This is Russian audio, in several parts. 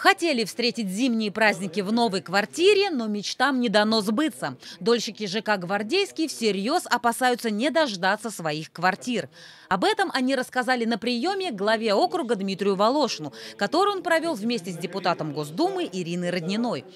Хотели встретить зимние праздники в новой квартире, но мечтам не дано сбыться. Дольщики ЖК «Гвардейский» всерьез опасаются не дождаться своих квартир. Об этом они рассказали на приеме главе округа Дмитрию Волошину, который он провел вместе с депутатом Госдумы Ириной Родниной.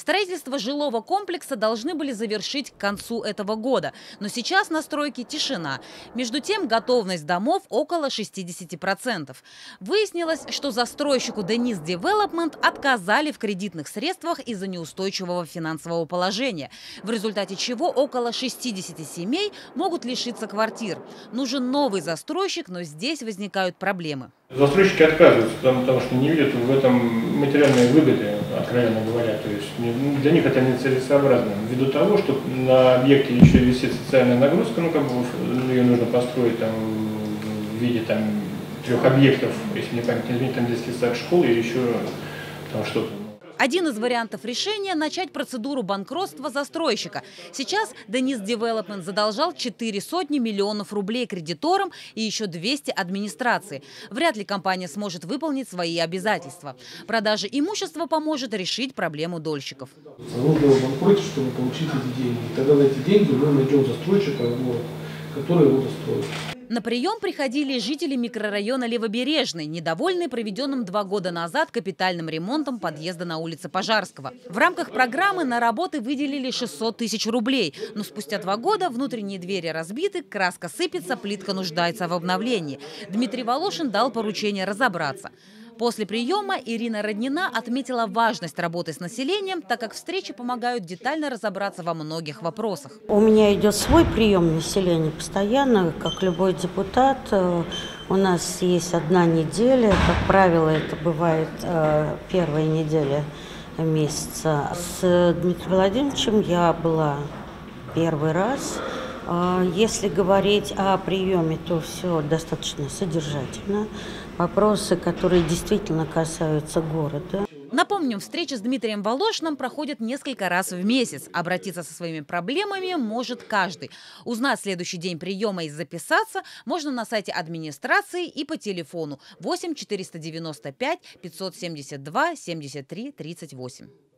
Строительство жилого комплекса должны были завершить к концу этого года, но сейчас на стройке тишина. Между тем, готовность домов около 60%. Выяснилось, что застройщику Денис Девелопмент отказали в кредитных средствах из-за неустойчивого финансового положения, в результате чего около 60 семей могут лишиться квартир. Нужен новый застройщик, но здесь возникают проблемы. Застройщики отказываются, потому, что не видят в этом материальной выгоды, откровенно говоря. То есть ну, для них это нецелесообразно. Ввиду того, что на объекте еще висит социальная нагрузка, ну как бы ее нужно построить там, в виде там, трех объектов, если не память не изменить, там детский сад, школы и еще там что-то. Один из вариантов решения – начать процедуру банкротства застройщика. Сейчас Денис Девелопмент задолжал 4 сотни миллионов рублей кредиторам и еще 200 администрации. Вряд ли компания сможет выполнить свои обязательства. Продажа имущества поможет решить проблему дольщиков. Нужно банкротить, чтобы получить эти деньги. Тогда на эти деньги мы найдем застройщика, который его достроит. На прием приходили жители микрорайона Левобережный, недовольные проведенным два года назад капитальным ремонтом подъезда на улице Пожарского. В рамках программы на работы выделили 600 тысяч рублей. Но спустя два года внутренние двери разбиты, краска сыпется, плитка нуждается в обновлении. Дмитрий Волошин дал поручение разобраться. После приема Ирина Роднина отметила важность работы с населением, так как встречи помогают детально разобраться во многих вопросах. У меня идет свой прием населения постоянно, как любой депутат. Э, у нас есть одна неделя, как правило, это бывает э, первая неделя месяца. С Дмитрием Владимировичем я была первый раз. Э, если говорить о приеме, то все достаточно содержательно вопросы, которые действительно касаются города. Напомним, встречи с Дмитрием Волошиным проходят несколько раз в месяц. Обратиться со своими проблемами может каждый. Узнать следующий день приема и записаться можно на сайте администрации и по телефону 8 495 572 73 38.